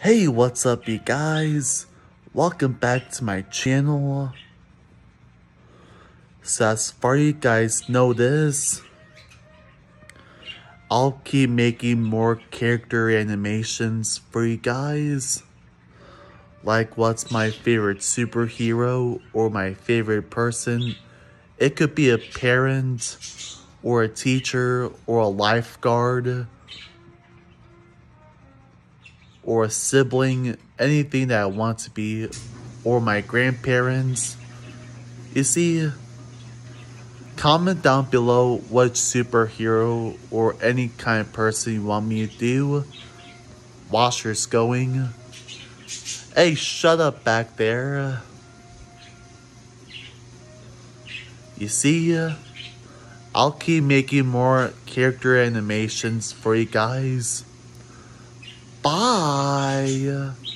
Hey, what's up you guys? Welcome back to my channel. So as far you guys know this, I'll keep making more character animations for you guys. Like what's my favorite superhero or my favorite person. It could be a parent or a teacher or a lifeguard or a sibling, anything that I want to be, or my grandparents. You see, comment down below what superhero or any kind of person you want me to do. Washer's going. Hey, shut up back there. You see, I'll keep making more character animations for you guys. Bye.